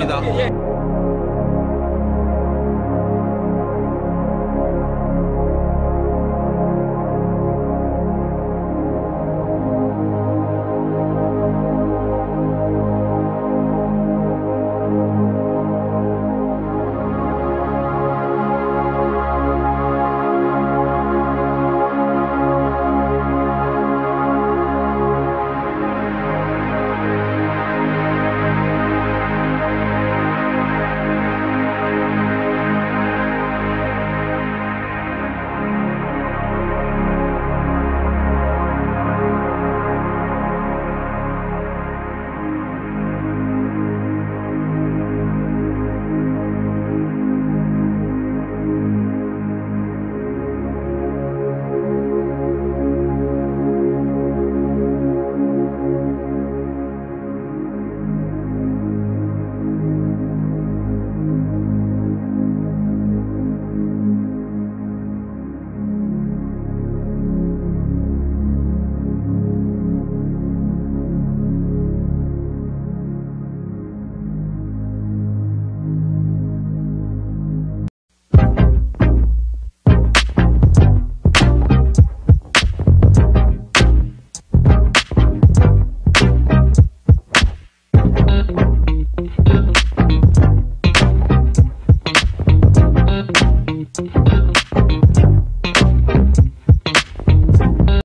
你的。